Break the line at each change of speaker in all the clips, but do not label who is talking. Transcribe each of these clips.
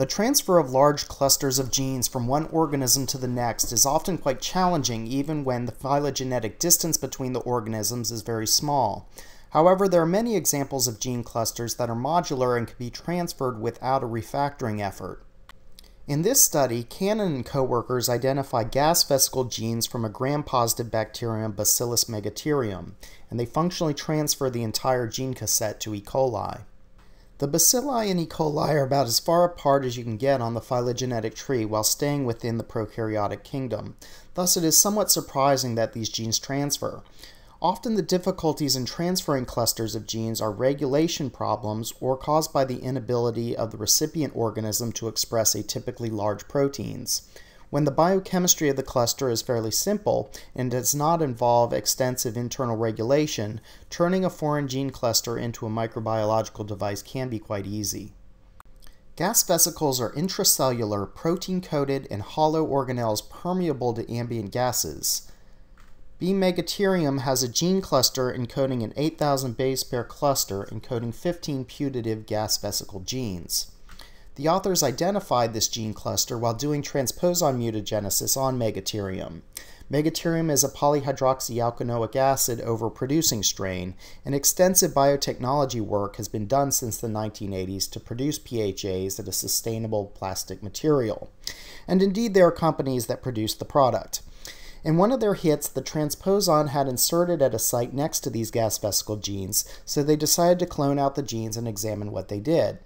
The transfer of large clusters of genes from one organism to the next is often quite challenging even when the phylogenetic distance between the organisms is very small. However, there are many examples of gene clusters that are modular and can be transferred without a refactoring effort. In this study, Cannon and coworkers identify gas vesicle genes from a gram-positive bacterium Bacillus megaterium, and they functionally transfer the entire gene cassette to E. coli. The bacilli and E. coli are about as far apart as you can get on the phylogenetic tree while staying within the prokaryotic kingdom. Thus, it is somewhat surprising that these genes transfer. Often the difficulties in transferring clusters of genes are regulation problems or caused by the inability of the recipient organism to express atypically large proteins. When the biochemistry of the cluster is fairly simple and does not involve extensive internal regulation, turning a foreign gene cluster into a microbiological device can be quite easy. Gas vesicles are intracellular, protein-coated, and hollow organelles permeable to ambient gases. B. megaterium has a gene cluster encoding an 8000 base pair cluster encoding 15 putative gas vesicle genes. The authors identified this gene cluster while doing transposon mutagenesis on Megaterium. Megaterium is a polyhydroxyalkanoic acid overproducing strain, and extensive biotechnology work has been done since the 1980s to produce PHAs at a sustainable plastic material. And indeed, there are companies that produce the product. In one of their hits, the transposon had inserted at a site next to these gas vesicle genes, so they decided to clone out the genes and examine what they did.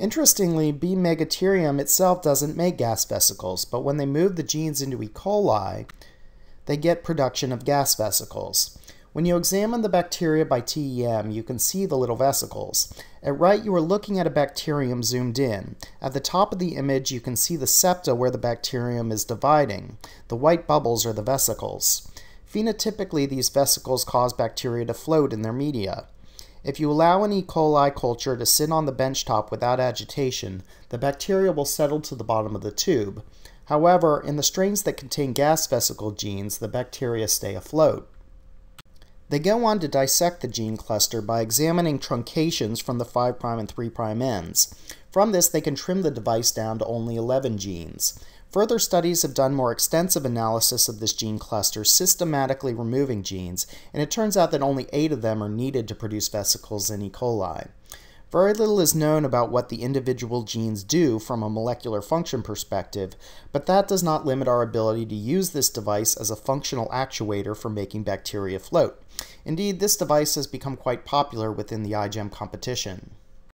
Interestingly, B. megaterium itself doesn't make gas vesicles, but when they move the genes into E. coli, they get production of gas vesicles. When you examine the bacteria by TEM, you can see the little vesicles. At right, you are looking at a bacterium zoomed in. At the top of the image, you can see the septa where the bacterium is dividing. The white bubbles are the vesicles. Phenotypically, these vesicles cause bacteria to float in their media. If you allow an E. coli culture to sit on the benchtop without agitation, the bacteria will settle to the bottom of the tube. However, in the strains that contain gas vesicle genes, the bacteria stay afloat. They go on to dissect the gene cluster by examining truncations from the 5' and 3' ends. From this, they can trim the device down to only 11 genes. Further studies have done more extensive analysis of this gene cluster, systematically removing genes, and it turns out that only 8 of them are needed to produce vesicles in E. coli. Very little is known about what the individual genes do from a molecular function perspective, but that does not limit our ability to use this device as a functional actuator for making bacteria float. Indeed, this device has become quite popular within the iGEM competition.